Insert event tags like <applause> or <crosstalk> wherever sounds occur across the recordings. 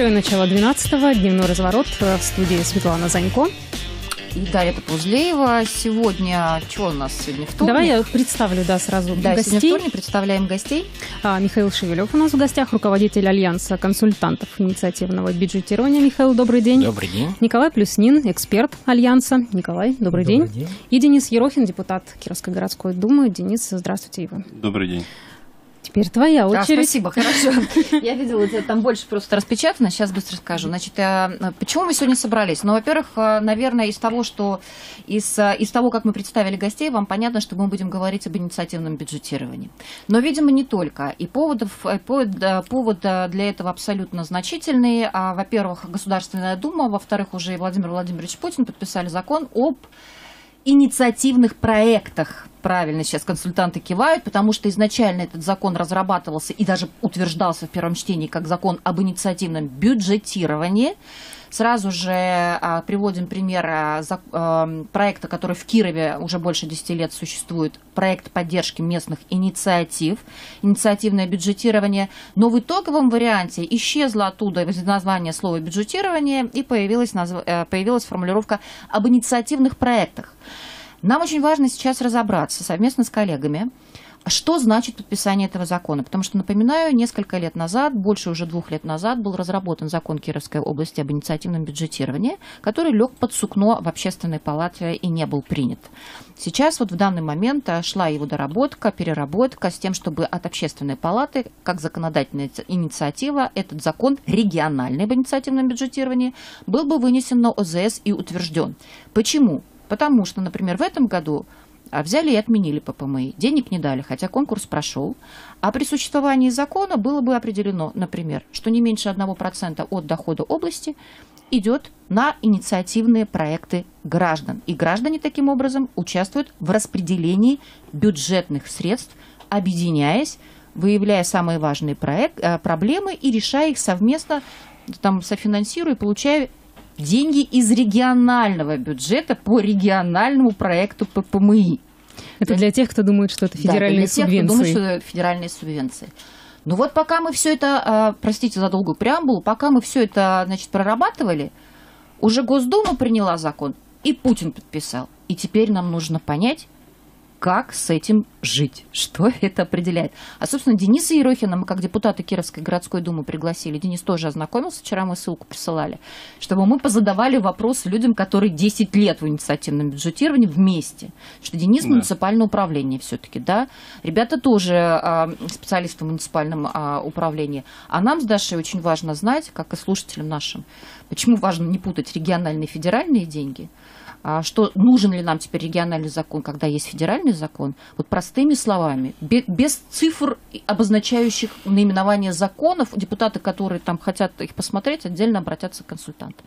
Первое начало 12-го, дневной разворот в студии Светлана Занько. И Дарья Пузлеева. Сегодня, что у нас сегодня вторник? Давай я представлю, да, сразу да, гостей. сегодня вторник, представляем гостей. А, Михаил Шевелев у нас в гостях, руководитель Альянса консультантов инициативного бюджетирования. Михаил, добрый день. Добрый день. Николай Плюснин, эксперт Альянса. Николай, добрый, добрый день. день. И Денис Ерохин, депутат Кировской городской думы. Денис, здравствуйте, Ива. Добрый день. Теперь твоя А, очередь. спасибо, хорошо. <laughs> Я видела, это там больше просто распечатано. Сейчас быстро скажу. Значит, э, почему мы сегодня собрались? Ну, во-первых, э, наверное, из того, что из, э, из того, как мы представили гостей, вам понятно, что мы будем говорить об инициативном бюджетировании. Но, видимо, не только. И поводов, повод, повод для этого абсолютно значительный. А, Во-первых, Государственная Дума, во-вторых, уже Владимир Владимирович Путин подписали закон об инициативных проектах. Правильно сейчас консультанты кивают, потому что изначально этот закон разрабатывался и даже утверждался в первом чтении как закон об инициативном бюджетировании. Сразу же а, приводим пример а, за, а, проекта, который в Кирове уже больше 10 лет существует, проект поддержки местных инициатив, инициативное бюджетирование. Но в итоговом варианте исчезло оттуда название слова бюджетирование и появилась, назв... э, появилась формулировка об инициативных проектах. Нам очень важно сейчас разобраться совместно с коллегами, что значит подписание этого закона? Потому что, напоминаю, несколько лет назад, больше уже двух лет назад, был разработан закон Кировской области об инициативном бюджетировании, который лег под сукно в общественной палате и не был принят. Сейчас вот в данный момент а, шла его доработка, переработка с тем, чтобы от общественной палаты, как законодательная инициатива, этот закон региональный об инициативном бюджетировании был бы вынесен на ОЗС и утвержден. Почему? Потому что, например, в этом году а взяли и отменили ППМИ, денег не дали, хотя конкурс прошел. А при существовании закона было бы определено, например, что не меньше 1% от дохода области идет на инициативные проекты граждан. И граждане таким образом участвуют в распределении бюджетных средств, объединяясь, выявляя самые важные проект, проблемы и решая их совместно, там, софинансируя, получая деньги из регионального бюджета по региональному проекту ППМИ. Это для тех, кто думает, что это федеральные да, для тех, субвенции. Кто думает, что это федеральные субвенции. Ну вот пока мы все это, а, простите за долгую преамбулу, пока мы все это, значит, прорабатывали, уже Госдума приняла закон, и Путин подписал. И теперь нам нужно понять, как с этим жить, что <laughs> это определяет. А, собственно, Дениса Ерохина мы как депутаты Кировской городской думы пригласили. Денис тоже ознакомился, вчера мы ссылку присылали, чтобы мы позадавали вопросы людям, которые 10 лет в инициативном бюджетировании вместе. Что Денис да. муниципальное управление все-таки, да. Ребята тоже а, специалисты в муниципальном а, управлении. А нам с Дашей очень важно знать, как и слушателям нашим, почему важно не путать региональные и федеральные деньги, что нужен ли нам теперь региональный закон, когда есть федеральный закон, вот простыми словами, без цифр, обозначающих наименование законов, депутаты, которые там хотят их посмотреть, отдельно обратятся к консультанту.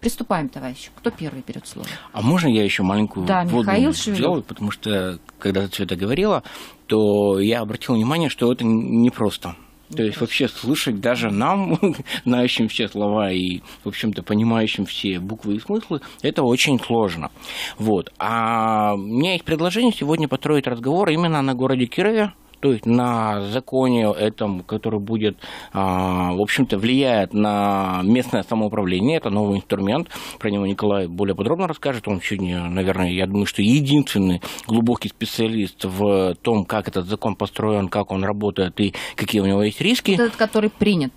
Приступаем, товарищи. Кто первый берет слово? А можно я еще маленькую да, Михаил сделаю? Потому что, когда ты все это говорила, то я обратил внимание, что это непросто. То есть вообще слышать даже нам, <laughs> знающим все слова и, в общем-то, понимающим все буквы и смыслы, это очень сложно. Вот. А у меня есть предложение сегодня построить разговор именно на городе Кирове, то есть на законе этом, который будет, в общем-то, влияет на местное самоуправление. Это новый инструмент. Про него Николай более подробно расскажет. Он сегодня, наверное, я думаю, что единственный глубокий специалист в том, как этот закон построен, как он работает и какие у него есть риски. Этот, который принят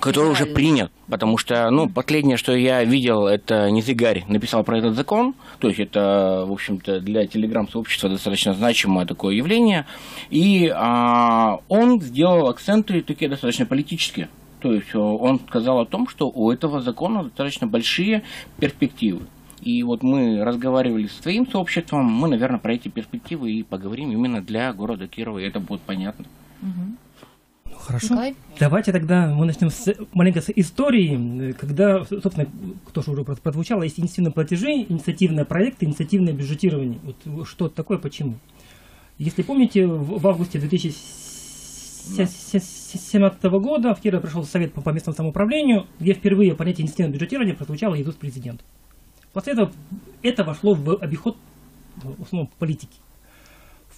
который уже принят, потому что, ну, последнее, что я видел, это Низигарь написал про этот закон, то есть это, в общем-то, для телеграм-сообщества достаточно значимое такое явление, и а, он сделал акценты такие достаточно политические, то есть он сказал о том, что у этого закона достаточно большие перспективы. И вот мы разговаривали с твоим сообществом, мы, наверное, про эти перспективы и поговорим именно для города Кирова, и это будет понятно. Угу. Хорошо. Николай? Давайте тогда мы начнем с, маленько с истории, когда, собственно, кто же уже прозвучало, есть инициативные платежи, инициативные проекты, инициативное бюджетирование. Вот что это такое, почему? Если помните, в, в августе 2017 года в Кирово пришел совет по, по местному самоуправлению, где впервые понятие инициативного бюджетирования прозвучало из уст президента. После этого это вошло в обиход в основном политики.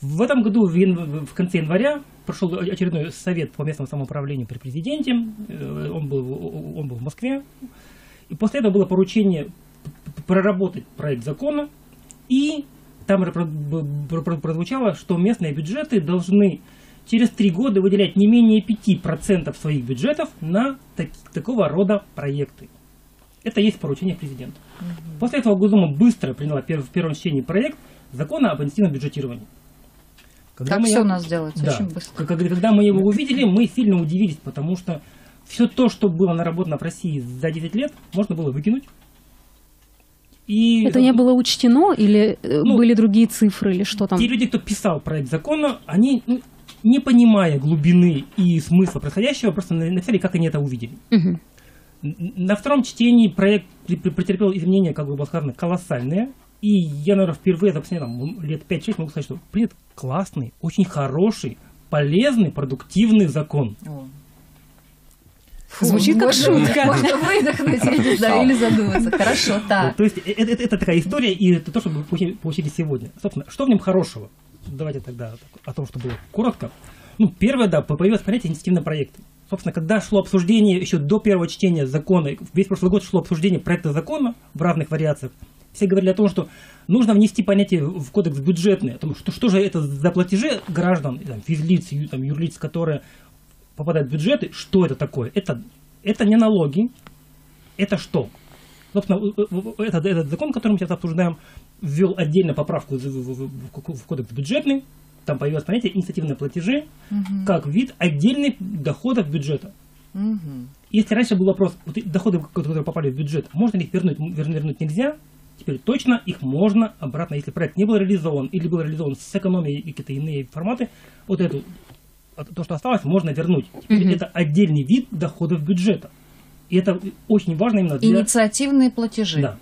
В этом году в конце января прошел очередной совет по местному самоуправлению при президенте. Э, он был, он был в Москве. И после этого было поручение проработать проект закона. И там прозвучало, что местные бюджеты должны через три года выделять не менее 5% своих бюджетов на так, такого рода проекты. Это есть поручение президента. Угу. После этого Госдума быстро приняла в первом чтении проект закона об инвестиционном бюджетировании. Когда как все у нас делается да, очень быстро. Когда, когда мы его увидели, мы сильно удивились, потому что все то, что было наработано в России за 10 лет, можно было выкинуть. И, это не было учтено или э, ну, были другие цифры или что там? Те люди, кто писал проект закона, они ну, не понимая глубины и смысла происходящего, просто написали, как они это увидели. Угу. На втором чтении проект претерпел изменения, как бы было сказано, колоссальные. И я, наверное, впервые за последние там, лет 5-6 могу сказать, что принят классный, очень хороший, полезный, продуктивный закон. Фу, Звучит как шутка. <laughs> Можно выдохнуть, я не знаю, или задуматься. Хорошо, так. То есть это, это, это такая история, и это то, что мы получили сегодня. Собственно, что в нем хорошего? Давайте тогда о том, что было коротко. Ну, первое, да, появилось понятие инициативного проекта. Собственно, когда шло обсуждение еще до первого чтения закона, весь прошлый год шло обсуждение проекта закона в разных вариациях, все говорили о том, что нужно внести понятие в кодекс бюджетный, о том, что, что же это за платежи граждан, там, физлиц, там, юрлиц, которые попадают в бюджеты, что это такое? Это, это не налоги, это что? Собственно, этот, этот закон, который мы сейчас обсуждаем, ввел отдельно поправку в, в, в, в кодекс бюджетный, там появилось понятие инициативные платежи, угу. как вид отдельных доходов бюджета. Угу. Если раньше был вопрос, вот доходы, которые попали в бюджет, можно ли их вернуть, вернуть нельзя, теперь точно их можно обратно, если проект не был реализован или был реализован с экономией и какие-то иные форматы, вот эту, то, что осталось, можно вернуть. Теперь угу. это отдельный вид доходов бюджета. И это очень важно именно для... Инициативные платежи. Да.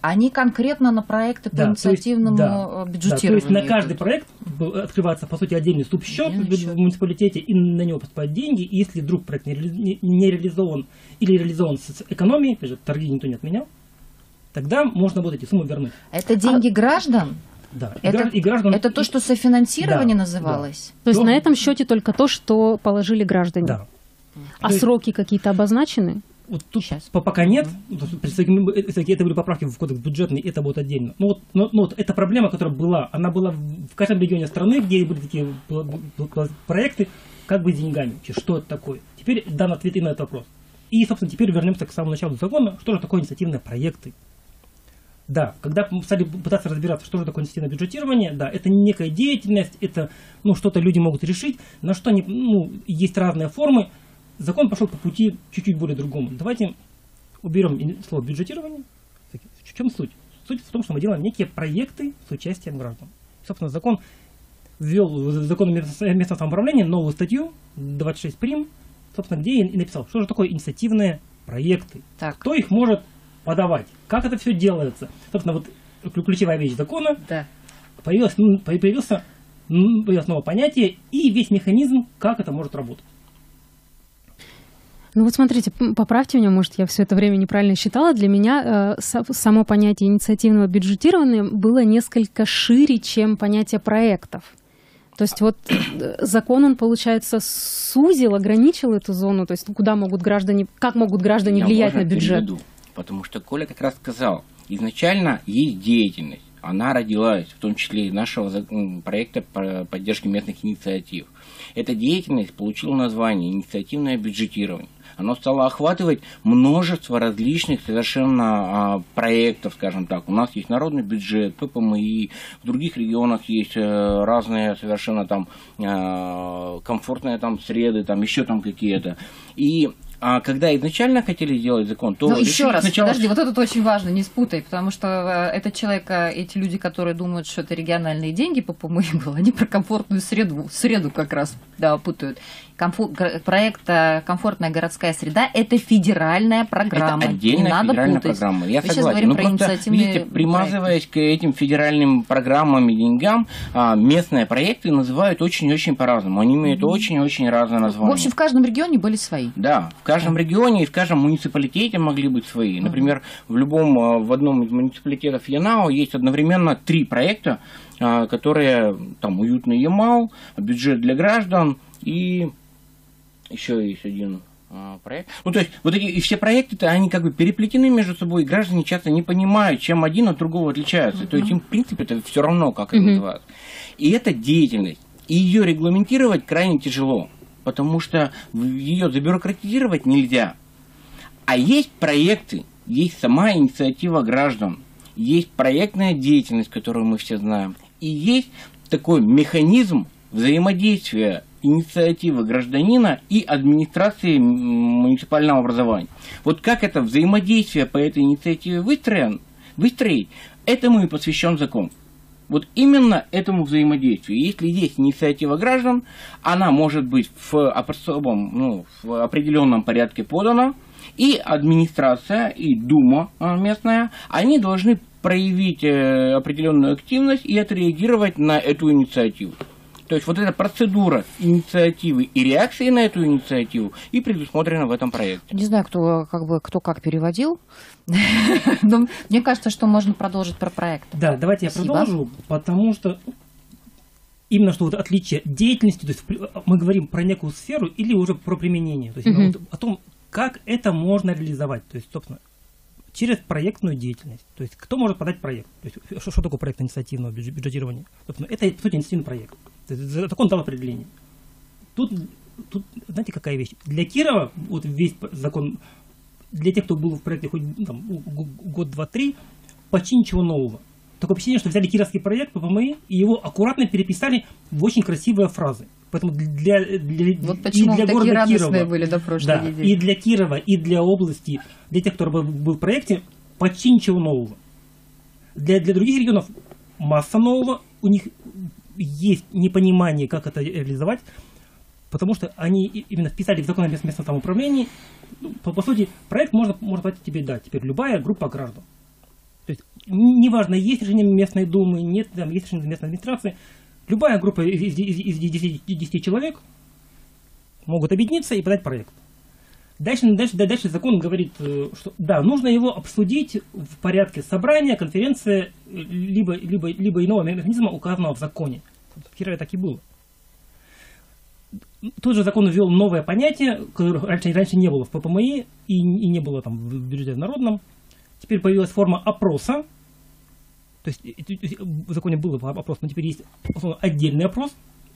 Они конкретно на проекты по да, инициативному да, бюджетированию. Да, то есть на каждый проект открывается, по сути, отдельный субсчет в муниципалитете, и на него поступают деньги. И если вдруг проект не реализован или реализован с экономией, опять же, торги никто не отменял, тогда можно будет эти суммы вернуть. Это деньги а... граждан? Да. Это, и граждан... это то, что софинансирование да, называлось? Да. То есть то... на этом счете только то, что положили граждане? Да. А то сроки есть... какие-то обозначены? Вот тут Сейчас. пока нет. Если это были поправки в кодекс бюджетный, это будет отдельно. Но вот, но, но вот эта проблема, которая была, она была в каждом регионе страны, где были такие проекты, как бы с деньгами. Что это такое? Теперь дан ответ и на этот вопрос. И, собственно, теперь вернемся к самому началу закона. Что же такое инициативные проекты? Да, когда мы стали пытаться разбираться, что же такое инициативное бюджетирование, да, это не некая деятельность, это ну, что-то люди могут решить, на что они, ну, есть разные формы закон пошел по пути чуть-чуть более другому. Давайте уберем слово бюджетирование. В чем суть? Суть в том, что мы делаем некие проекты с участием граждан. Собственно, закон ввел в закон местного самоуправления новую статью 26 прим, собственно, где и написал, что же такое инициативные проекты. Так. Кто их может подавать? Как это все делается? Собственно, вот ключевая вещь закона. Да. Появилось, появился, появилось новое понятие и весь механизм, как это может работать. Ну вот смотрите, поправьте меня, может, я все это время неправильно считала. Для меня э, само понятие инициативного бюджетирования было несколько шире, чем понятие проектов. То есть вот э, закон, он, получается, сузил, ограничил эту зону, то есть куда могут граждане, как могут граждане я влиять на бюджет. Переведу, потому что Коля как раз сказал, изначально есть деятельность, она родилась, в том числе из нашего проекта по поддержке местных инициатив. Эта деятельность получила название «Инициативное бюджетирование» оно стало охватывать множество различных совершенно а, проектов, скажем так. У нас есть народный бюджет, ППМИ, в других регионах есть э, разные совершенно там э, комфортные там среды, там еще там какие-то. И а когда изначально хотели сделать закон, то... Ну, еще раз, сначала... подожди, вот это очень важно, не спутай, потому что э, этот человек, э, эти люди, которые думают, что это региональные деньги по ПМИ, <laughs> они про комфортную среду, среду как раз да, путают. Комфу... Проект э, «Комфортная городская среда» – это федеральная программа. Это отдельная не надо федеральная путать. программа. Я Мы согласен. сейчас говорим ну, про инициативные видите, примазываясь проекты. к этим федеральным программам и деньгам, а, местные проекты называют очень-очень по-разному. Они имеют очень-очень разное название. В общем, в каждом регионе были свои. Да, в каждом регионе и в каждом муниципалитете могли быть свои. Например, в любом, а, в одном из муниципалитетов Янау есть одновременно три проекта, а, которые там уютный Ямал, бюджет для граждан и еще есть один а, проект. Ну, то есть, вот эти все проекты-то, они как бы переплетены между собой, и граждане часто не понимают, чем один от другого отличается. Uh-huh. То есть, им, в принципе, это все равно, как uh-huh. это называется. И это деятельность. И ее регламентировать крайне тяжело, потому что ее забюрократизировать нельзя. А есть проекты, есть сама инициатива граждан, есть проектная деятельность, которую мы все знаем, и есть такой механизм взаимодействия инициативы гражданина и администрации муниципального образования. Вот как это взаимодействие по этой инициативе выстроен, выстроить, этому и посвящен закон. Вот именно этому взаимодействию. Если есть инициатива граждан, она может быть в особом, ну, в определенном порядке подана, и администрация, и Дума а, местная, они должны проявить э, определенную активность и отреагировать на эту инициативу. То есть вот эта процедура инициативы и реакции на эту инициативу и предусмотрена в этом проекте. Не знаю, кто как, бы, кто как переводил, <laughs> но мне кажется, что можно продолжить про проект. Да, давайте я продолжу, потому что именно что вот отличие деятельности, то есть мы говорим про некую сферу или уже про применение, то есть вот о том, как это можно реализовать, то есть, собственно, через проектную деятельность. То есть кто может подать проект? То есть, что, что такое проект инициативного бюджетирования? Собственно, это, по сути, инициативный проект. Закон дал определение. Тут, тут, знаете, какая вещь? Для Кирова, вот весь закон, для тех, кто был в проекте хоть там, год, два, три, почти ничего нового. Такое впечатление, что взяли кировский проект по ПМИ и его аккуратно переписали в очень красивые фразы. Поэтому для, для, вот почему и для города Кирова, были до прошлой да, недели. И для Кирова, и для области, для тех, кто был в проекте, почти ничего нового. Для, для других регионов масса нового, у них есть непонимание, как это реализовать, потому что они именно вписали в закон о местном самоуправлении. Ну, по, по сути, проект можно, можно платить тебе дать. Теперь любая группа граждан. То есть, неважно, есть решение местной думы, нет, там, есть решение местной администрации, любая группа из, из, из 10, 10 человек могут объединиться и подать проект. Дальше, дальше, дальше закон говорит, э, что да, нужно его обсудить в порядке собрания, конференции, либо, либо, либо иного механизма, указанного в законе. В Кирове так и было. Тут же закон ввел новое понятие, которое раньше, раньше не было в ППМИ и, и не было там в бюджете народном. Теперь появилась форма опроса. То есть в законе был опрос, но теперь есть отдельный опрос.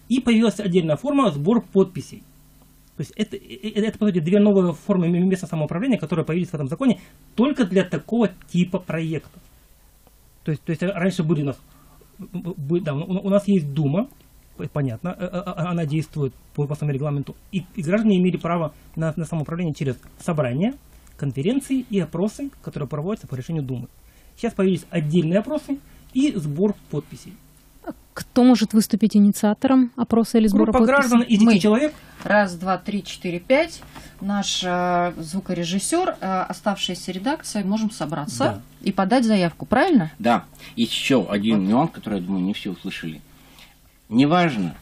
И появилась отдельная форма сбор подписей. То есть это, это, это, по сути, две новые формы местного самоуправления, которые появились в этом законе только для такого типа проектов. То есть, то есть раньше были у нас, да, у нас есть Дума, понятно, э, э, а, она действует по, по своему регламенту, и, и граждане имели право на, на самоуправление через собрания, конференции и опросы, которые проводятся по решению Думы. Сейчас появились отдельные опросы и сбор подписей. Кто может выступить инициатором опроса или сбора Группа подписей? граждан из 10 человек. Раз, два, три, четыре, пять. Наш э, звукорежиссер, э, оставшаяся редакция, можем собраться да. и подать заявку, правильно? Да. Еще один вот. нюанс, который, я думаю, не все услышали. Неважно,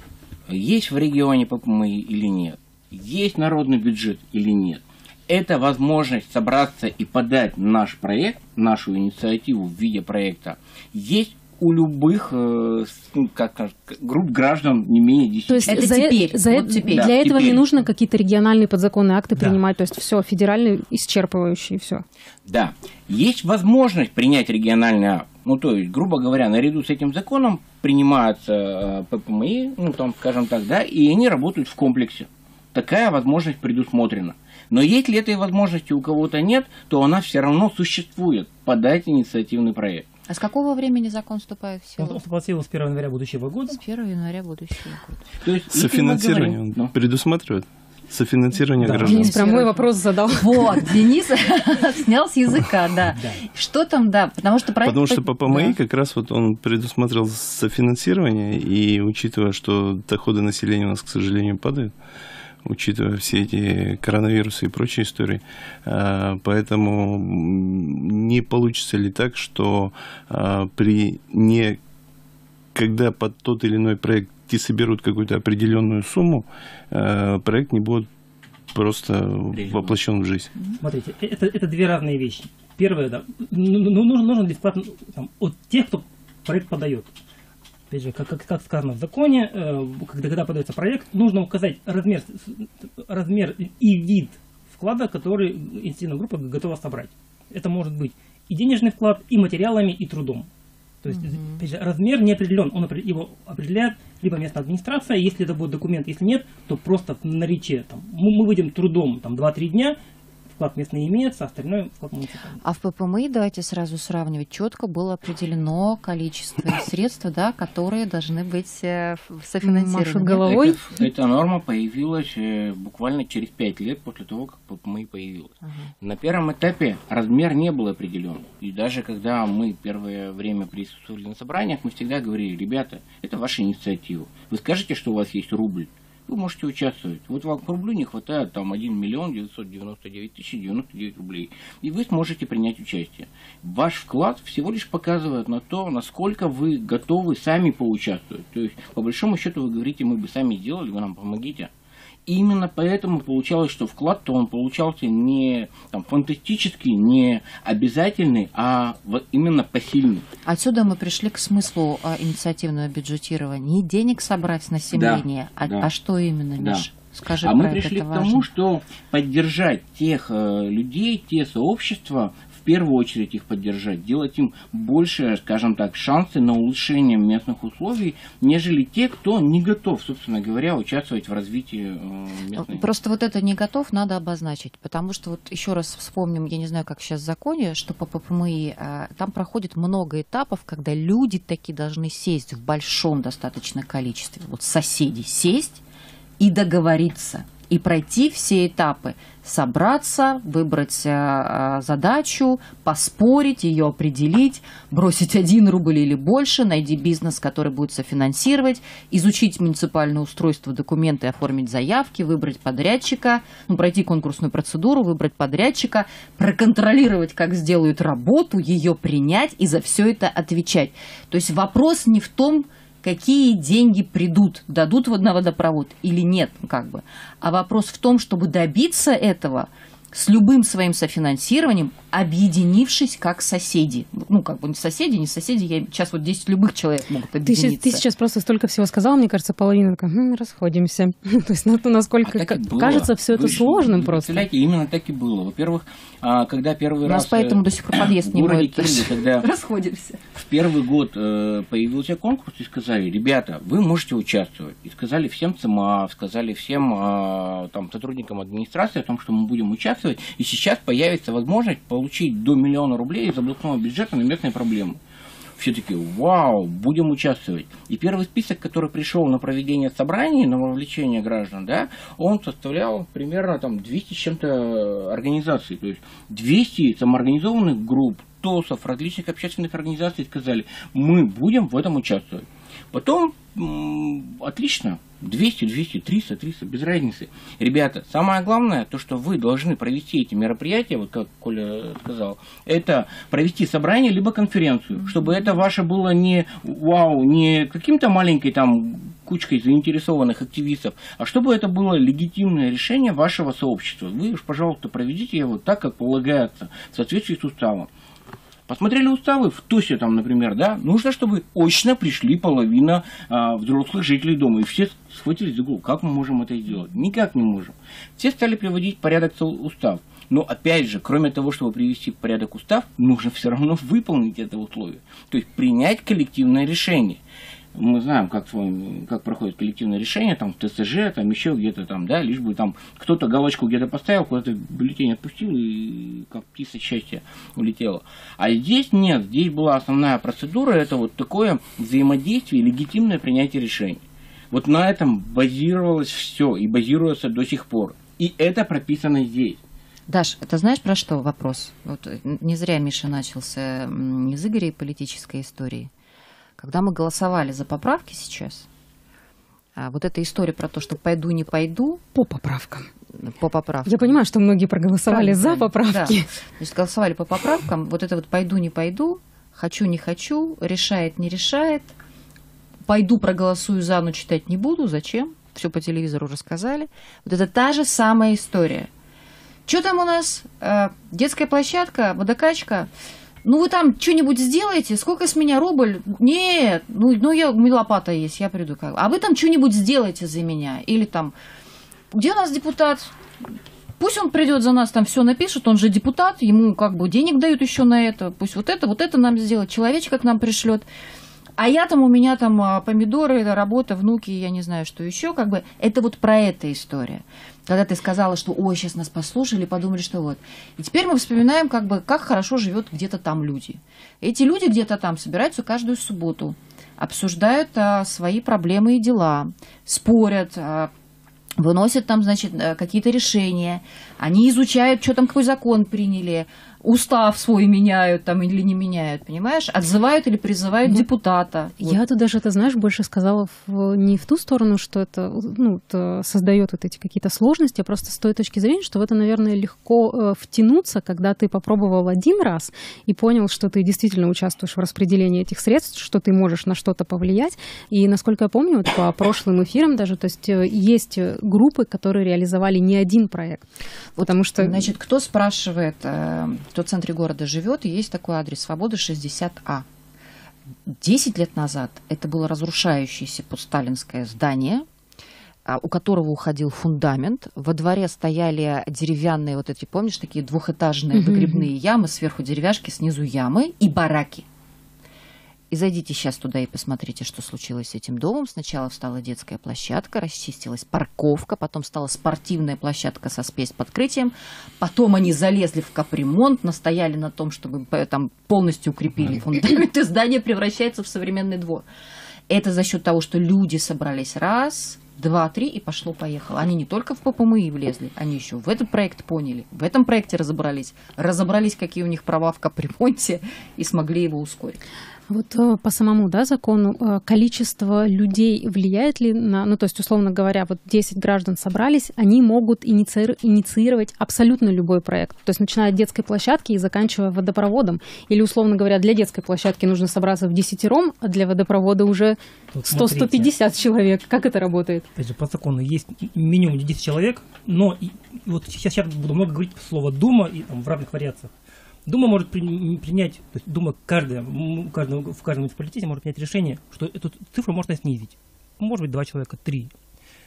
есть в регионе ППМИ или нет, есть народный бюджет или нет, это возможность собраться и подать наш проект, нашу инициативу в виде проекта, есть у любых э, ну, как, как, групп граждан не менее 10 То есть это за, теперь, за вот теперь. для да, этого теперь. не нужно какие-то региональные подзаконные акты да. принимать, то есть все федеральные исчерпывающие, все. Да, есть возможность принять региональный акт. Ну, то есть, грубо говоря, наряду с этим законом принимаются э, ППМИ, ну, там, скажем так, да, и они работают в комплексе. Такая возможность предусмотрена. Но если этой возможности у кого-то нет, то она все равно существует. Подать инициативный проект. А с какого времени закон вступает в силу? Он вступает в силу с 1 января будущего года. С 1 января будущего года. То есть, Софинансирование он ну. предусматривает? Софинансирование да. граждан. Денис прямой вопрос задал. <laughs> Вот, Денис <laughs> снял с языка, <laughs> да. Что там, да, потому что... Потому что по ПМИ как раз вот он предусмотрел софинансирование, и учитывая, что доходы населения у нас, к сожалению, падают, учитывая все эти коронавирусы и прочие истории. А, поэтому не получится ли так, что а, при не когда под тот или иной проект соберут какую-то определенную сумму, а, проект не будет просто воплощен в жизнь. Смотрите, это, это две разные вещи. Первое, да, ну, ну, нужен, нужен ли вклад там, от тех, кто проект подает. Опять же, как, как, как сказано в законе, э, когда, когда подается проект, нужно указать размер, размер и вид вклада, который инициативная группа готова собрать. Это может быть и денежный вклад, и материалами, и трудом. То есть, mm-hmm. опять же, размер не определен, он его определяет либо местная администрация, если это будет документ, если нет, то просто в наличие, там, мы, мы выйдем трудом там 2-3 дня, вклад местный имеется, а остальное вклад муниципальный. А в ППМИ, давайте сразу сравнивать, четко было определено количество средств, да, которые должны быть э, софинансированы. головой. Это, эта норма появилась э, буквально через 5 лет после того, как ППМИ появилась. Ага. На первом этапе размер не был определен. И даже когда мы первое время присутствовали на собраниях, мы всегда говорили, ребята, это ваша инициатива. Вы скажете, что у вас есть рубль, вы можете участвовать. Вот вам к рублю не хватает там 1 миллион 999 тысяч 99 рублей. И вы сможете принять участие. Ваш вклад всего лишь показывает на то, насколько вы готовы сами поучаствовать. То есть, по большому счету, вы говорите, мы бы сами сделали, вы нам помогите. Именно поэтому получалось, что вклад-то он получался не там, фантастический, не обязательный, а вот именно посильный. Отсюда мы пришли к смыслу а, инициативного бюджетирования. Не денег собрать с населения, да, а, да. а что именно, да. Миш? Скажи а мы пришли к тому, что поддержать тех э, людей, те сообщества, первую очередь их поддержать, делать им больше, скажем так, шансы на улучшение местных условий, нежели те, кто не готов, собственно говоря, участвовать в развитии э, местной. Просто вот это не готов надо обозначить, потому что вот еще раз вспомним, я не знаю, как сейчас в законе, что по ППМИ э, там проходит много этапов, когда люди такие должны сесть в большом достаточно количестве, вот соседи сесть и договориться и пройти все этапы, собраться, выбрать э, задачу, поспорить, ее определить, бросить один рубль или больше, найти бизнес, который будет софинансировать, изучить муниципальное устройство, документы, оформить заявки, выбрать подрядчика, ну, пройти конкурсную процедуру, выбрать подрядчика, проконтролировать, как сделают работу, ее принять и за все это отвечать. То есть вопрос не в том, какие деньги придут, дадут водопровод или нет, как бы. А вопрос в том, чтобы добиться этого – с любым своим софинансированием, объединившись как соседи. Ну, как бы не соседи, не соседи, я сейчас вот 10 любых человек могут объединиться. Ты, ты сейчас просто столько всего сказала, мне кажется, половина такая, хм, расходимся. <laughs> То есть, ну, насколько а кажется все это сложным вы просто. Представляете, именно так и было. Во-первых, а, когда первый раз... У нас поэтому э, до сих пор подъезд не когда <laughs> расходимся. В первый год э, появился конкурс, и сказали, ребята, вы можете участвовать. И сказали всем ЦМА, сказали всем а, там, сотрудникам администрации о том, что мы будем участвовать участвовать, и сейчас появится возможность получить до миллиона рублей из областного бюджета на местные проблемы. Все таки вау, будем участвовать. И первый список, который пришел на проведение собраний, на вовлечение граждан, да, он составлял примерно там 200 с чем-то организаций. То есть 200 самоорганизованных групп, ТОСов, различных общественных организаций сказали, мы будем в этом участвовать. Потом, отлично, 200, 200, 300, 300, без разницы. Ребята, самое главное, то, что вы должны провести эти мероприятия, вот как Коля сказал, это провести собрание либо конференцию, чтобы это ваше было не вау, не каким-то маленькой там кучкой заинтересованных активистов, а чтобы это было легитимное решение вашего сообщества. Вы уж, пожалуйста, проведите его так, как полагается, в соответствии с уставом. Посмотрели уставы, в ТОСе там, например, да, нужно, чтобы очно пришли половина а, взрослых жителей дома. И все схватились за голову. Как мы можем это сделать? Никак не можем. Все стали приводить порядок устав. Но опять же, кроме того, чтобы привести в порядок устав, нужно все равно выполнить это условие. То есть принять коллективное решение мы знаем, как, как проходит коллективное решение, там, в ТСЖ, там, еще где-то там, да, лишь бы там кто-то галочку где-то поставил, куда-то бюллетень отпустил, и как птица счастья улетела. А здесь нет, здесь была основная процедура, это вот такое взаимодействие, легитимное принятие решений. Вот на этом базировалось все и базируется до сих пор. И это прописано здесь. Даш, это знаешь про что вопрос? Вот не зря Миша начался из Игоря и политической истории. Когда мы голосовали за поправки сейчас, а вот эта история про то, что пойду, не пойду. По поправкам. По поправкам. Я понимаю, что многие проголосовали Правильно, за поправки. Да. Есть голосовали по поправкам. Вот это вот пойду, не пойду, хочу, не хочу, решает, не решает. Пойду проголосую за, но читать не буду. Зачем? все по телевизору рассказали. Вот это та же самая история. Что там у нас? Э, детская площадка, водокачка. Ну, вы там что-нибудь сделаете? Сколько с меня рубль? Нет, ну, ну я, у меня лопата есть, я приду. Как... А вы там что-нибудь сделаете за меня? Или там, где у нас депутат? Пусть он придет за нас, там все напишет, он же депутат, ему как бы денег дают еще на это, пусть вот это, вот это нам сделает, человечек к нам пришлет. А я там, у меня там а, помидоры, работа, внуки, я не знаю, что еще, как бы, это вот про эта история. Когда ты сказала, что, ой, сейчас нас послушали, подумали, что вот. И теперь мы вспоминаем, как бы, как хорошо живет где-то там люди. Эти люди где-то там собираются каждую субботу, обсуждают а, свои проблемы и дела, спорят, а, выносят там, значит, э, какие-то решения, они изучают, что там, какой закон приняли, устав свой меняют там или не меняют, понимаешь? Отзывают или призывают ну, депутата. Я вот. тут даже, это знаешь, больше сказала в, не в ту сторону, что это ну, создает вот эти какие-то сложности, а просто с той точки зрения, что в это, наверное, легко э, втянуться, когда ты попробовал один раз и понял, что ты действительно участвуешь в распределении этих средств, что ты можешь на что-то повлиять. И, насколько я помню, вот по прошлым эфирам даже, то есть э, есть группы, которые реализовали не один проект. Потому что... Значит, кто спрашивает, э, кто в центре города живет, есть такой адрес Свободы 60А. Десять лет назад это было разрушающееся постсталинское здание, а, у которого уходил фундамент. Во дворе стояли деревянные, вот эти, помнишь, такие двухэтажные выгребные ямы, сверху деревяшки, снизу ямы и бараки. И зайдите сейчас туда и посмотрите, что случилось с этим домом. Сначала встала детская площадка, расчистилась парковка, потом стала спортивная площадка со спецподкрытием. Потом они залезли в капремонт, настояли на том, чтобы там полностью укрепили фундамент, <laughs> и здание превращается в современный двор. Это за счет того, что люди собрались раз, два, три, и пошло-поехало. Они не только в ППМИ влезли, они еще в этот проект поняли, в этом проекте разобрались, разобрались, какие у них права в капремонте, <laughs> и смогли его ускорить. Вот э, по самому да, закону э, количество людей влияет ли на, ну то есть условно говоря, вот 10 граждан собрались, они могут иници... инициировать абсолютно любой проект, то есть начиная от детской площадки и заканчивая водопроводом, или условно говоря, для детской площадки нужно собраться в десятером, а для водопровода уже 100-150 человек. Как это работает? Опять же, по закону есть минимум 10 человек, но и, вот сейчас, сейчас буду много говорить слово «дума» и там, в разных вариациях. Дума может принять, то есть Дума каждая, в каждом, в каждом муниципалитете может принять решение, что эту цифру можно снизить. Может быть, два человека, три.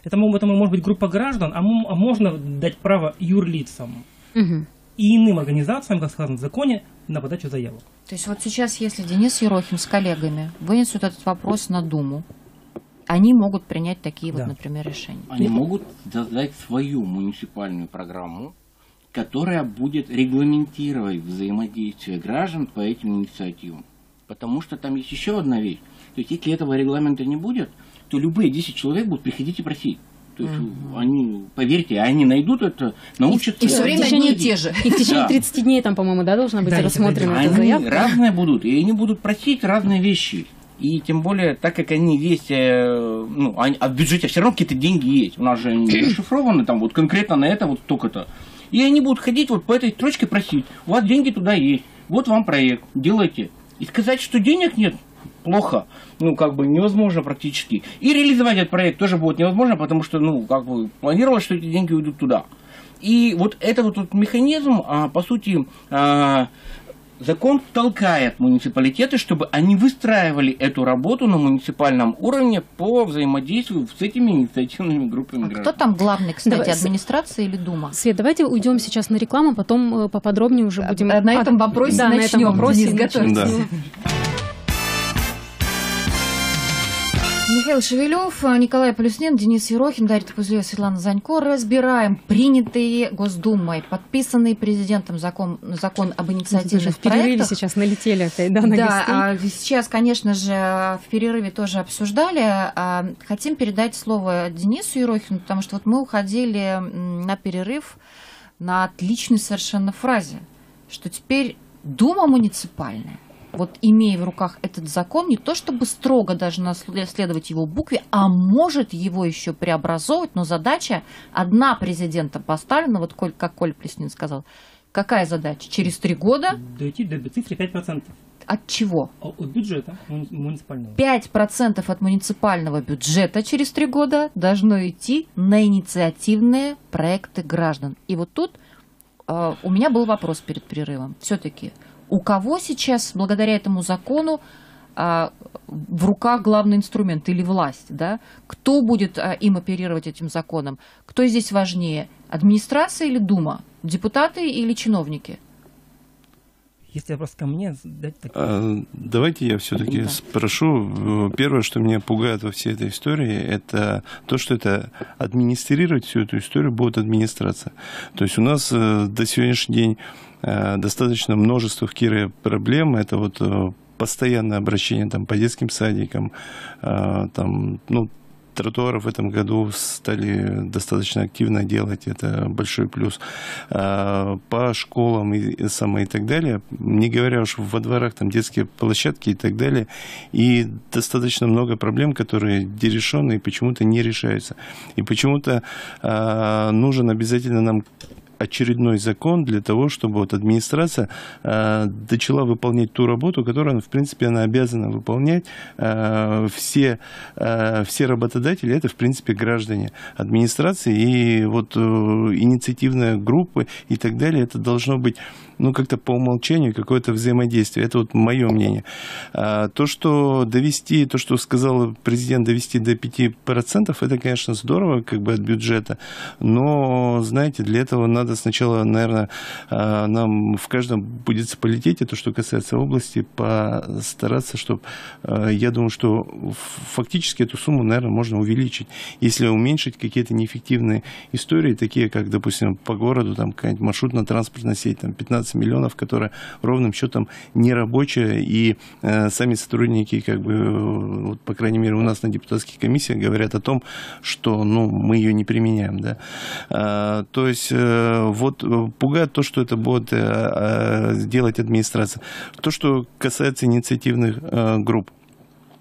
Это, это может быть группа граждан, а, а можно дать право юрлицам угу. и иным организациям, как сказано в законе, на подачу заявок. То есть вот сейчас, если Денис Ерохин с коллегами вынесут этот вопрос на Думу, они могут принять такие да. вот, например, решения. Они могут создать свою муниципальную программу, которая будет регламентировать взаимодействие граждан по этим инициативам. Потому что там есть еще одна вещь. То есть, если этого регламента не будет, то любые 10 человек будут приходить и просить. То есть mm-hmm. они, поверьте, они найдут это, научатся. И, и все время одни и те же. И в течение да. 30 дней там, по-моему, да, должна быть да, рассмотрена эта заявка. разные будут, и они будут просить разные вещи. И тем более, так как они есть, э, ну, они, а в бюджете все равно какие-то деньги есть. У нас же они расшифрованы, там вот конкретно на это вот столько-то. И они будут ходить вот по этой строчке просить, у вас деньги туда есть, вот вам проект, делайте. И сказать, что денег нет, плохо, ну, как бы невозможно практически. И реализовать этот проект тоже будет невозможно, потому что, ну, как бы планировалось, что эти деньги уйдут туда. И вот этот вот механизм, а, по сути, а, Закон толкает муниципалитеты, чтобы они выстраивали эту работу на муниципальном уровне по взаимодействию с этими инициативными группами а граждан. Кто там главный, кстати, Давай, администрация или Дума? Свет, давайте уйдем сейчас на рекламу, потом э, поподробнее уже будем... На этом вопросе да, начнем. На этом вопросе начнем. Да. <laughs> Михаил Шевелев, Николай Полюснин, Денис Ерохин, Дарья Топузлева, Светлана Занько. Разбираем принятый Госдумой, подписанный президентом закон, закон об инициативных в перерыве сейчас налетели опять, да, на Да, а сейчас, конечно же, в перерыве тоже обсуждали. А, хотим передать слово Денису Ерохину, потому что вот мы уходили на перерыв на отличной совершенно фразе, что теперь Дума муниципальная вот имея в руках этот закон, не то чтобы строго даже следовать его букве, а может его еще преобразовывать, но задача одна президента поставлена, вот как Коль Плеснин сказал, какая задача? Через три года? Дойти до цифры 5%. от чего? От бюджета муниципального. 5% от муниципального бюджета через три года должно идти на инициативные проекты граждан. И вот тут э, у меня был вопрос перед перерывом. Все-таки у кого сейчас, благодаря этому закону, э, в руках главный инструмент или власть, да? Кто будет э, им оперировать этим законом? Кто здесь важнее? Администрация или Дума? Депутаты или чиновники? Если вопрос ко мне, дать так... а, давайте я все-таки да. спрошу. Первое, что меня пугает во всей этой истории, это то, что это администрировать всю эту историю будет администрация. То есть у нас э, до сегодняшний день э, достаточно множество в Кирове проблем. Это вот э, постоянное обращение там, по детским садикам, там, ну, тротуаров в этом году стали достаточно активно делать, это большой плюс. А, по школам и, самое, и так далее, не говоря уж во дворах, там детские площадки и так далее, и достаточно много проблем, которые нерешены и почему-то не решаются. И почему-то а, нужен обязательно нам очередной закон для того, чтобы вот администрация э, начала выполнять ту работу, которую в принципе, она обязана выполнять. Э, все, э, все работодатели это, в принципе, граждане администрации, и вот э, инициативная группа и так далее, это должно быть ну, как-то по умолчанию какое-то взаимодействие. Это вот мое мнение. А, то, что довести, то, что сказал президент, довести до 5%, это, конечно, здорово, как бы от бюджета, но, знаете, для этого надо сначала, наверное, а, нам в каждом муниципалитете, то, что касается области, постараться, чтобы, а, я думаю, что фактически эту сумму, наверное, можно увеличить. Если уменьшить какие-то неэффективные истории, такие как, допустим, по городу, там, какая-нибудь маршрутно-транспортная сеть, там, 15 15 миллионов, которая ровным счетом не рабочая, и э, сами сотрудники, как бы, э, вот, по крайней мере, у нас на депутатских комиссиях говорят о том, что ну, мы ее не применяем. Да? А, то есть э, вот э, пугает то, что это будет э, э, делать администрация. То, что касается инициативных групп.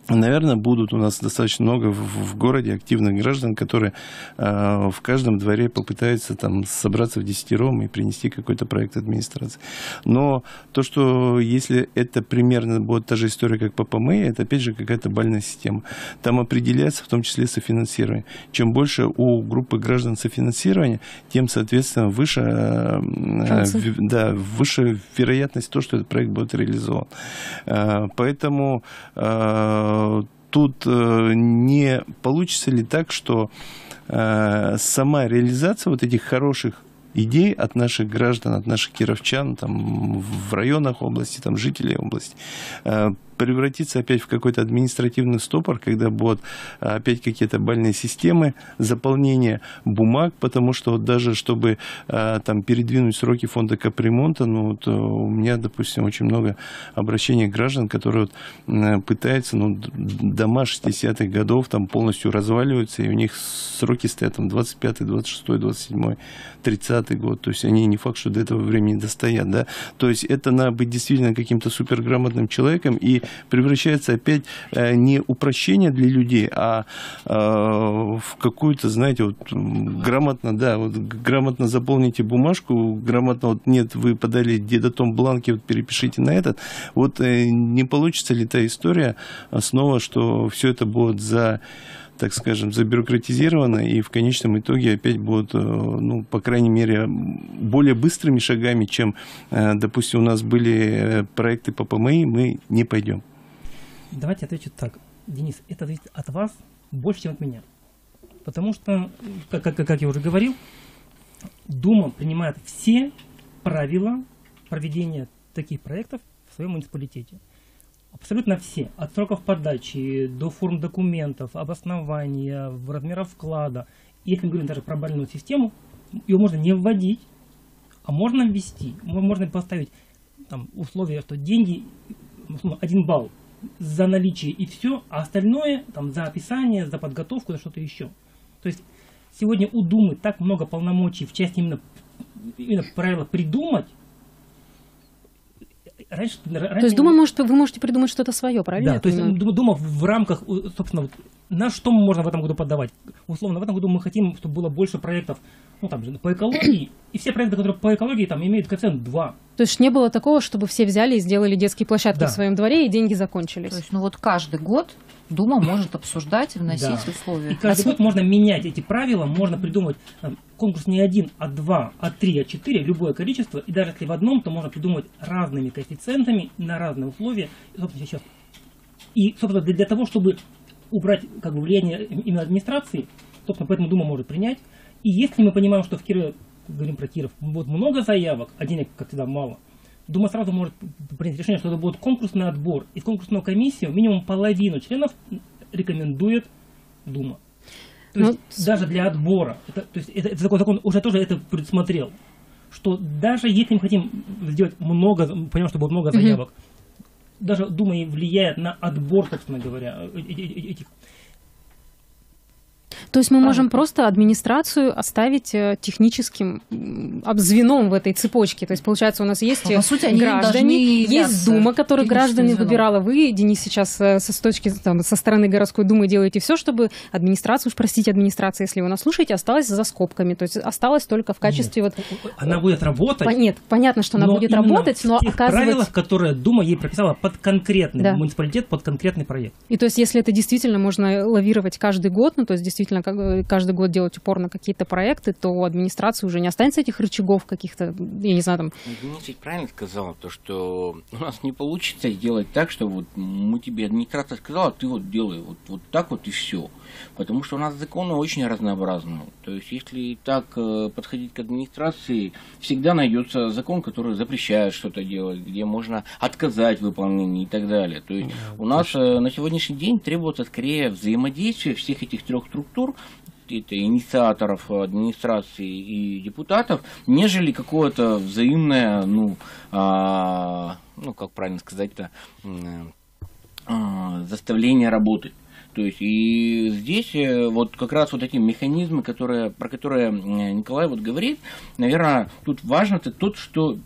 Наверное, будут у нас достаточно много в, в городе активных граждан, которые э, в каждом дворе попытаются там собраться в десятером и принести какой-то проект администрации. Но то, что если это примерно будет та же история, как по ПМЭ, это опять же какая-то бальная система. Там определяется в том числе софинансирование. Чем больше у группы граждан софинансирования, тем, соответственно, выше, э, э, да, выше вероятность того, что этот проект будет реализован. Э, поэтому э, тут э, не получится ли так, что э, сама реализация вот этих хороших идей от наших граждан, от наших кировчан там, в районах области, там, жителей области, э, превратиться опять в какой-то административный стопор, когда будут а, опять какие-то больные системы заполнения бумаг, потому что вот даже чтобы а, там передвинуть сроки фонда капремонта, ну вот э, у меня, допустим, очень много обращений граждан, которые вот пытаются, ну, дома 60-х годов там полностью разваливаются, и у них сроки стоят там 25 26 27 30 год, то есть они не факт, что до этого времени достоят, да, то есть это надо быть действительно каким-то суперграмотным человеком и превращается опять э, не упрощение для людей, а э, в какую-то, знаете, вот грамотно, да, вот грамотно заполните бумажку, грамотно, вот нет, вы подали дедотом бланки, вот перепишите на этот. Вот э, не получится ли та история снова, что все это будет за так скажем, забюрократизировано, и в конечном итоге опять будут, ну, по крайней мере, более быстрыми шагами, чем, допустим, у нас были проекты по ПМИ, мы не пойдем. Давайте отвечу так. Денис, это зависит от вас больше, чем от меня. Потому что, как, как, как я уже говорил, Дума принимает все правила проведения таких проектов в своем муниципалитете. Абсолютно все. От сроков подачи до форм документов, обоснования, размера вклада. Если мы говорим даже про больную систему, ее можно не вводить, а можно ввести. Можно поставить там, условие, что деньги, один балл за наличие и все, а остальное там за описание, за подготовку, за что-то еще. То есть сегодня у Думы так много полномочий в части именно, именно правила придумать. Раньше, раньше... То есть Дума может, вы можете придумать что-то свое, правильно? Да, то есть Дума в рамках, собственно, на что мы можем в этом году подавать? Условно, в этом году мы хотим, чтобы было больше проектов ну, там, по экологии, и все проекты, которые по экологии, там, имеют коэффициент 2. То есть не было такого, чтобы все взяли и сделали детские площадки Да. в своем дворе, и деньги закончились? То есть, ну вот каждый год Дума может обсуждать и вносить Да. условия. И каждый год можно менять эти правила, можно придумать конкурс не один, а два, а три, а четыре, любое количество. И даже если в одном, то можно придумать разными коэффициентами на разные условия. И, собственно, сейчас. И, собственно, для, для того, чтобы убрать как бы, влияние именно администрации, собственно, поэтому Дума может принять. И если мы понимаем, что в Кирове, говорим про Киров, вот много заявок, а денег, как всегда, мало, Дума сразу может принять решение, что это будет конкурсный отбор. И в конкурсную комиссию минимум половину членов рекомендует Дума. То Ну, есть даже для отбора, это, то есть это, это закон, закон уже тоже это предусмотрел, что даже если мы хотим сделать много, понимаем, что будет много заявок, даже Дума и влияет на отбор, собственно говоря, э- э- э- этих То есть мы можем просто администрацию оставить э, техническим звеном в этой цепочке. То есть, получается, у нас есть э, по сути, они граждане, есть Дума, которую граждане звеном. выбирала. Вы, Денис, сейчас э, со, с точки, там, со стороны городской думы делаете все, чтобы администрацию, уж простите, администрация, если вы нас слушаете, осталась за скобками. То есть осталась только в качестве вот... она будет работать. По- Нет, понятно, что она будет работать, но в тех оказывать... правилах, которые Дума ей прописала под конкретный Да. муниципалитет, под конкретный проект. И то есть, если это действительно можно лавировать каждый год, ну, то есть, действительно, бы каждый год делать упор на какие-то проекты, то у администрации уже не останется этих рычагов каких-то, я не знаю, там, Денис ведь правильно сказал, то, что у нас не получится сделать так, что вот мы тебе администрация сказала, ты вот делай вот, вот так вот и все. Потому что у нас законы очень разнообразные. То есть, если так э, подходить к администрации, всегда найдется закон, который запрещает что-то делать, где можно отказать в выполнении и так далее. То есть, у нас э, на сегодняшний день требуется скорее взаимодействие всех этих трех структур, это инициаторов администрации и депутатов, нежели какое-то взаимное, ну, а, ну как правильно сказать-то, а, заставление работать. То есть и здесь э, вот как раз вот эти механизмы, которые, про которые Николай вот говорит, наверное, тут важно -то тот, что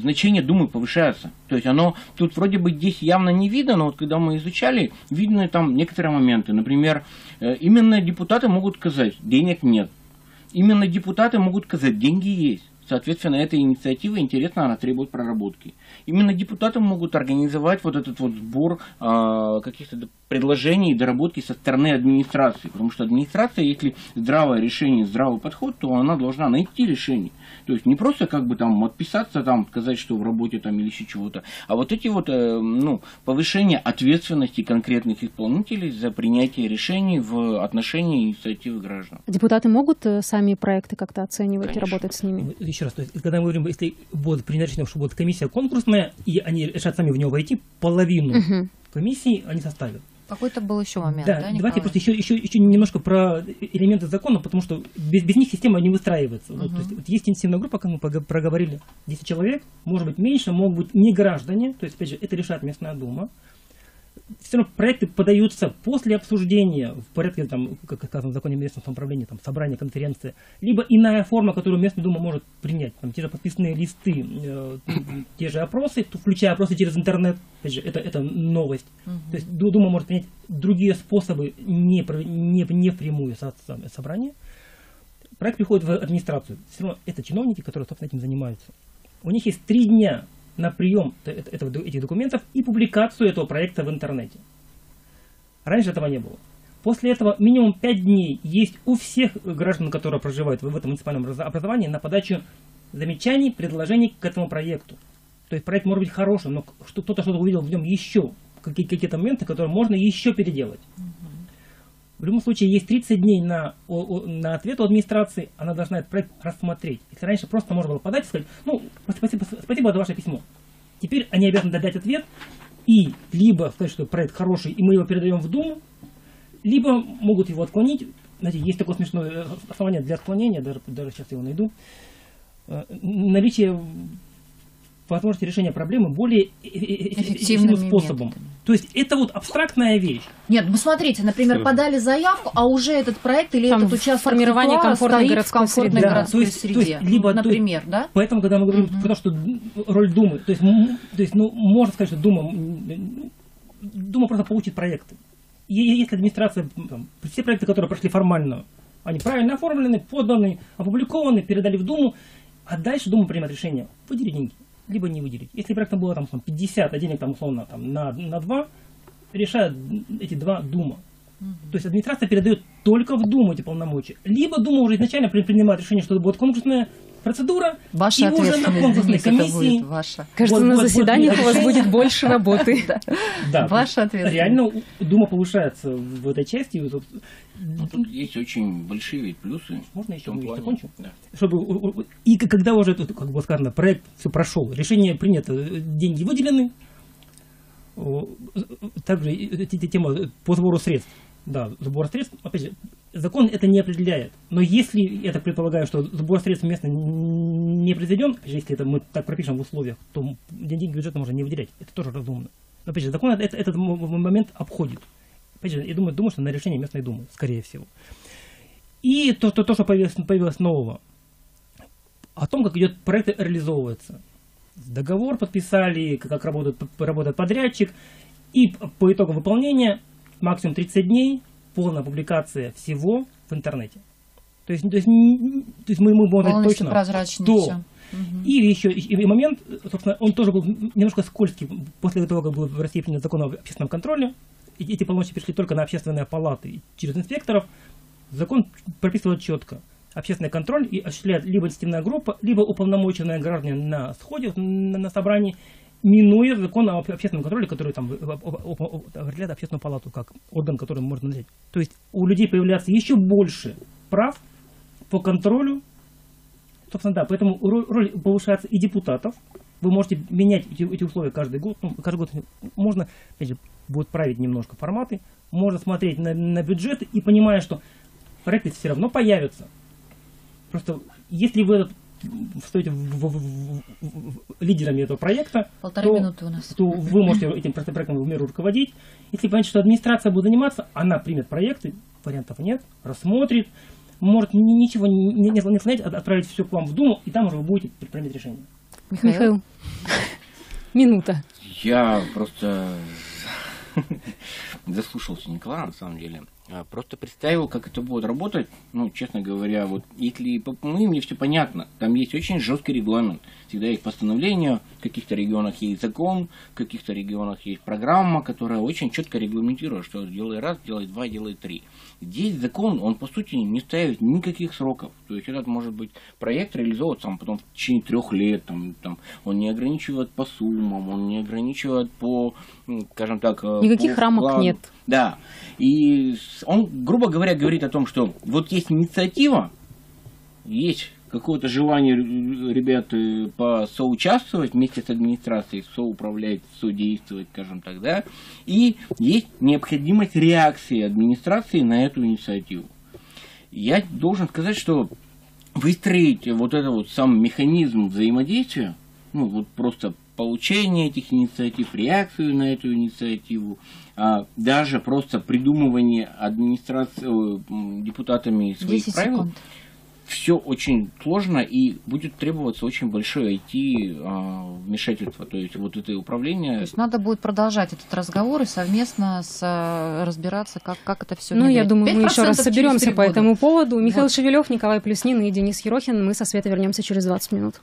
значение Думы повышается. То есть оно тут вроде бы здесь явно не видно, но вот когда мы изучали, видны там некоторые моменты. Например, э, именно депутаты могут сказать, денег нет. Именно депутаты могут сказать, деньги есть. Соответственно, эта инициатива интересна, она требует проработки. Именно депутаты могут организовать вот этот вот сбор а, каких-то предложений и доработки со стороны администрации. Потому что администрация, если здравое решение, здравый подход, то она должна найти решение. То есть не просто как бы там отписаться, там, сказать, что в работе там или еще чего-то, а вот эти вот, э, ну, повышение ответственности конкретных исполнителей за принятие решений в отношении инициативы граждан. депутаты могут э, сами проекты как-то оценивать и Конечно. работать с ними? Еще раз, то есть, когда мы говорим, если будет принято решение, что будет комиссия конкурсная, и они решат сами в нее войти, половину Мгм. комиссии они составят. Какой-то был еще момент, да, да, давайте просто еще, еще, еще немножко про элементы закона, потому что без, без них система не выстраивается. Вот, то есть, вот есть интенсивная группа, как мы проговорили, 10 человек, может быть меньше, могут быть не граждане, то есть, опять же, это решает местная дума. Все равно проекты подаются после обсуждения в порядке, там, как сказано в законе о местном самоуправлении, там, собрания, конференции, либо иная форма, которую местная дума может принять. Там, те же подписные листы, э, <clears throat> те же опросы, включая опросы через интернет, опять же, это, это новость. То есть Ду- Дума может принять другие способы не, не, не впрямую со- со- собрания. Проект приходит в администрацию. Все равно это чиновники, которые, собственно, этим занимаются. У них есть три дня на прием э- этого, этих документов и публикацию этого проекта в интернете. Раньше этого не было. После этого минимум 5 дней есть у всех граждан, которые проживают в этом муниципальном образовании, на подачу замечаний, предложений к этому проекту. То есть проект может быть хорошим, но кто-то что-то увидел в нем еще, какие- какие-то моменты, которые можно еще переделать. В любом случае, есть 30 дней на, на ответ у администрации, она должна этот проект рассмотреть. Если раньше просто можно было подать и сказать, ну, спасибо, спасибо за ваше письмо. Теперь они обязаны дать ответ и либо сказать, что проект хороший, и мы его передаем в Думу, либо могут его отклонить. Знаете, есть такое смешное э, основание для отклонения, даже, даже сейчас его найду. Э, Наличие возможности решения проблемы более э- э- э- эффективным способом. методами. То есть это вот абстрактная вещь. Нет, ну смотрите, например, Всё. подали заявку, а уже этот проект или Там этот участок формирование комфортной городской комфортной среды. Да, то есть- то среде. есть либо- Ну, то есть- например, да? Поэтому, когда мы говорим про то, что роль Думы, то есть, то есть, ну, можно сказать, что Дума, Дума просто получит проекты. если администрация, там, все проекты, которые прошли формально, они правильно оформлены, поданы, опубликованы, передали в Думу, а дальше Дума принимает решение, выделить деньги, либо не выделить. Если проектом было там 50, а денег там условно там, на, на 2, решают эти два Дума. То есть администрация передает только в Думу эти полномочия. Либо Дума уже изначально принимает решение, что это будет конкурсная процедура, ваша и уже на конкурсной комиссии... Будет ваша. Кажется, вот, на вот, заседаниях вот, у вас будет больше работы. <laughs> Да, ваша ответственность. Реально Дума повышается в этой части. Ну, тут есть очень большие ведь плюсы. Можно еще закончу? Да. Чтобы, и когда уже, как было сказано, проект все прошел, решение принято, деньги выделены, также тема по сбору средств. Да, сбор средств, опять же, закон это не определяет. Но если это предполагаю, что сбор средств местно не произведен, если это мы так пропишем в условиях, то деньги бюджета можно не выделять. Это тоже разумно. Но, опять же, закон это, этот момент обходит. Опять же, я думаю, думаю, что на решение местной думы, скорее всего. И то, то, то что появилось, появилось нового, о том, как идет проект реализовывается. Договор подписали, как работает, работает подрядчик, и по итогам выполнения максимум 30 дней полная публикация всего в интернете. То есть, то есть, то есть мы, мы можем точно, прозрачно что. Все. Угу. И еще и момент, собственно, он тоже был немножко скользкий после того, как был в России принят закон об общественном контроле. И эти полномочия перешли только на общественные палаты через инспекторов. Закон прописывает четко. Общественный контроль и осуществляет либо инициативная группа, либо уполномоченные граждане на сходе, на, на собрании, минуя закон о общественном контроле, который там определяет общественную палату как орган, который можно взять. То есть у людей появляется еще больше прав по контролю. Собственно, да, поэтому роль повышается и депутатов. Вы можете менять эти, эти условия каждый год. Ну, каждый год можно, опять же, будет править немножко форматы. Можно смотреть на, на бюджеты и понимая, что проекты все равно появятся. Просто если вы этот в, лидерами этого проекта, Полторы то, минуты у нас. то вы можете этим проектом в меру руководить. Если понять, что администрация будет заниматься, она примет проекты, вариантов нет, рассмотрит, может ничего не, не, не снять, а отправить все к вам в Думу, и там уже вы будете принимать решение. Михаил. Михаил. Минута. Я просто <laughs> заслушался Николая, на самом деле. А, просто представил, как это будет работать. Ну, честно говоря, вот если по ну, мне все понятно, там есть очень жесткий регламент. Всегда есть постановление, в каких-то регионах есть закон, в каких-то регионах есть программа, которая очень четко регламентирует, что делай раз, делай два, делай три. Здесь закон, он по сути не ставит никаких сроков. То есть этот может быть проект реализовываться там, потом в течение трех лет, там, там, он не ограничивает по суммам, он не ограничивает по, скажем так... Э, Никаких рамок плану. нет. Да. И он, грубо говоря, говорит о том, что вот есть инициатива, есть какое-то желание ребят э, посоучаствовать вместе с администрацией, соуправлять, содействовать, скажем так, да, и есть необходимость реакции администрации на эту инициативу. Я должен сказать, что выстроить вот этот вот сам механизм взаимодействия, ну вот просто получение этих инициатив, реакцию на эту инициативу, а, даже просто придумывание администрации, депутатами своих правил, секунд. Все очень сложно и будет требоваться очень большое IT а, вмешательство, то есть вот это управление. То есть надо будет продолжать этот разговор и совместно с, а, разбираться, как, как это все. Ну, я думаю, мы еще раз соберемся по этому поводу. Михаил вот. Шевелев, Николай Плюснин и Денис Ерохин. Мы со Света вернемся через 20 минут.